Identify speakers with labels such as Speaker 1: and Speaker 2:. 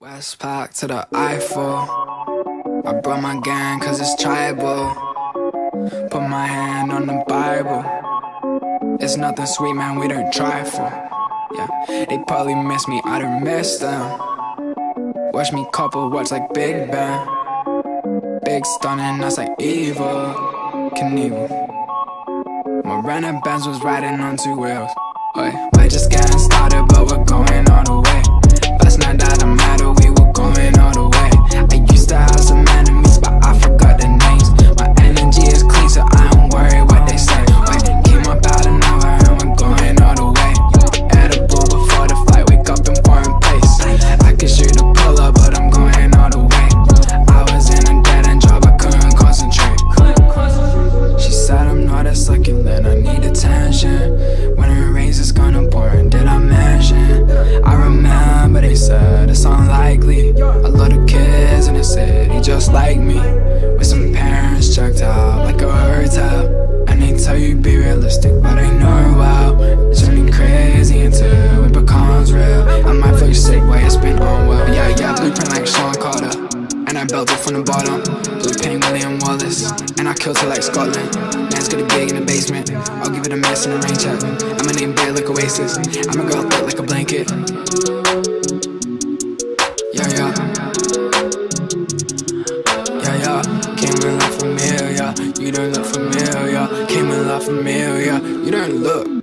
Speaker 1: West Park to the Eiffel. I brought my gang cause it's tribal. Put my hand on the Bible. It's nothing sweet, man, we don't trifle. Yeah, they probably miss me, I don't miss them. Watch me couple watch like Big Ben. Big stunning, that's like Evel. Knievel. My running bands was riding on two wheels. Oi, we're just getting started, As succulent, I need attention. When it rains, it's gonna pour, and did I mention? I remember they said it's unlikely. A lot of kids in the city just like me. With some parents checked out like a hotel. And they tell you be realistic, but I know well. It's turning crazy until it becomes real. I might feel sick while it's been on well. Yeah, yeah, blueprint like Shawn Carter. And I built it from the bottom. Blue paint William Wallace. And I killed her like Scotland ass got a bag in the basement. I'll give it a mess and a rain check. I'm a name brand like Oasis. I'm a girl thick like a blanket. Yeah, yeah. Yeah, yeah. Came in look familiar. You don't look familiar. Came in look familiar. You don't look.